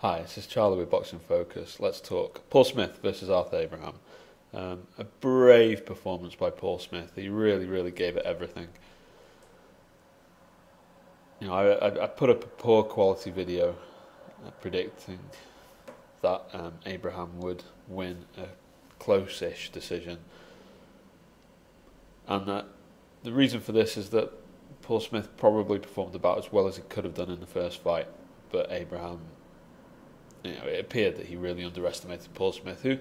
Hi, this is Charlie with Boxing Focus. Let's talk Paul Smith versus Arthur Abraham. Um, a brave performance by Paul Smith. He really, really gave it everything. You know, I, I, put up a poor quality video uh, predicting that um, Abraham would win a close-ish decision, and that the reason for this is that Paul Smith probably performed about as well as he could have done in the first fight, but Abraham, you know, it appeared that he really underestimated Paul Smith, who,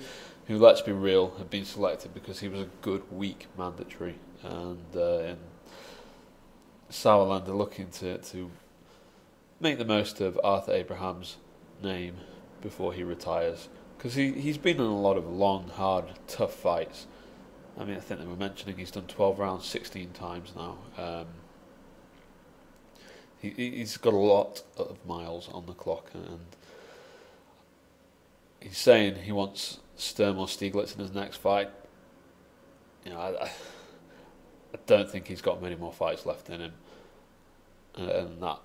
who let's be real, had been selected because he was a good weak mandatory, and uh, and Sauerland are looking to to make the most of Arthur Abraham's name before he retires, because he he's been in a lot of long, hard, tough fights. I mean, I think they were mentioning he's done 12 rounds 16 times now. Um, he, he's got a lot of miles on the clock, and he's saying he wants Sturm or Stieglitz in his next fight. You know, I, I, don't think he's got many more fights left in him, and, and that,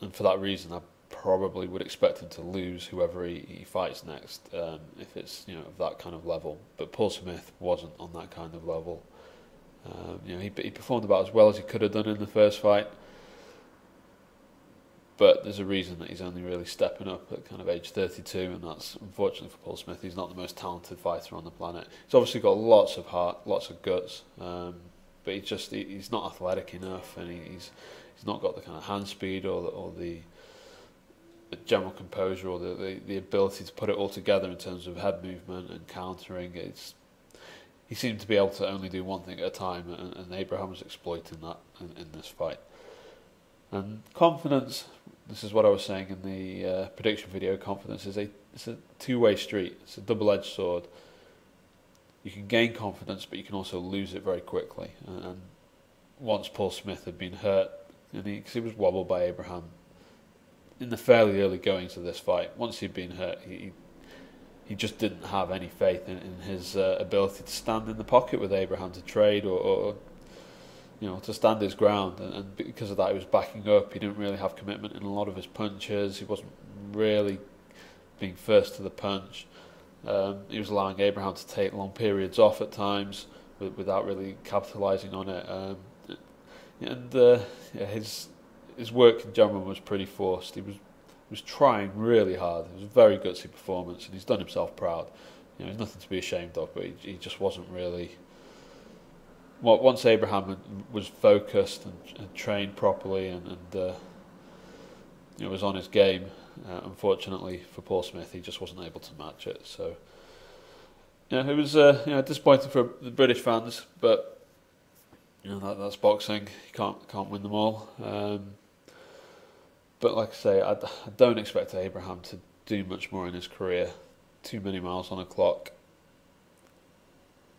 and for that reason, I probably would expect him to lose whoever he, he fights next, um, if it's you know of that kind of level. But Paul Smith wasn't on that kind of level. Um, you know, he he performed about as well as he could have done in the first fight. But there's a reason that he's only really stepping up at kind of age 32, and that's unfortunately for Paul Smith. He's not the most talented fighter on the planet. He's obviously got lots of heart, lots of guts, um, but he's just he, he's not athletic enough, and he, he's he's not got the kind of hand speed or the, or the general composure or the, the, the ability to put it all together in terms of head movement and countering. It's he seemed to be able to only do one thing at a time, and, and Abraham was exploiting that in, in this fight. And confidence, this is what I was saying in the uh, prediction video. Confidence is a it's a two way street. It's a double edged sword. You can gain confidence, but you can also lose it very quickly. And, and once Paul Smith had been hurt, and he, cause he was wobbled by Abraham in the fairly early goings of this fight. Once he'd been hurt, he he just didn't have any faith in, in his uh, ability to stand in the pocket with Abraham to trade or, or you know, to stand his ground, and, and, because of that, he was backing up. He didn't really have commitment in a lot of his punches. He wasn't really being first to the punch. Um, he was allowing Abraham to take long periods off at times with, without really capitalising on it. Um, and uh, yeah, his his work in general was pretty forced. He was was trying really hard. It was a very gutsy performance, and he's done himself proud. You know, there's nothing to be ashamed of, but he, he just wasn't really well, once Abraham was focused and, and trained properly and, and uh, you know, was on his game, uh, unfortunately for Paul Smith, he just wasn't able to match it. So, yeah, it was uh, you know disappointing for the British fans, but you know that, that's boxing. You can't can't win them all. Um, but like I say, I, I don't expect Abraham to do much more in his career. Too many miles on a clock.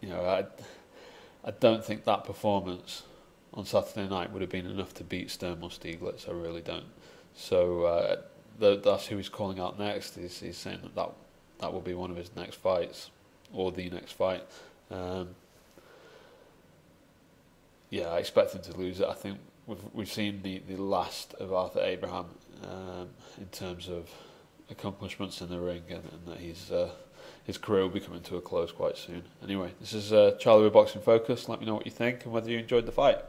You know, I I don't think that performance on Saturday night would have been enough to beat Sturm or Stieglitz. I really don't. So uh, that's who he's calling out next. He's, he's saying that, that that will be one of his next fights or the next fight. Um, yeah, I expect him to lose it. I think we've we've seen the, the last of Arthur Abraham um, in terms of accomplishments in the ring, and, and that he's uh, his career will be coming to a close quite soon. Anyway, this is uh, Charlie with Boxing Focus. Let me know what you think and whether you enjoyed the fight.